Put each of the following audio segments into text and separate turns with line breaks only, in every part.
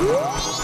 Música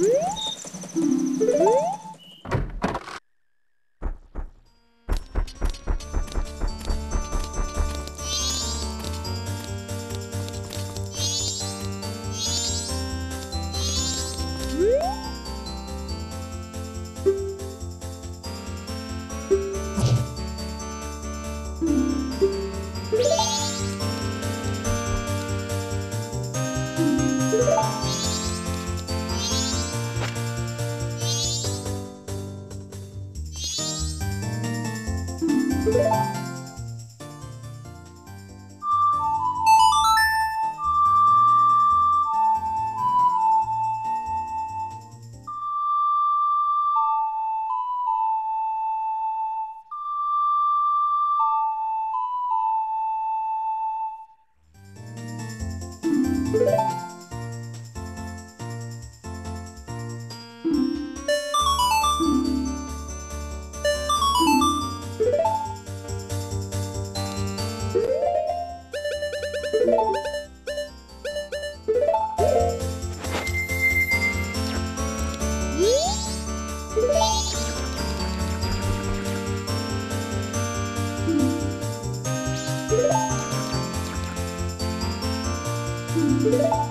Woo!
Thank you.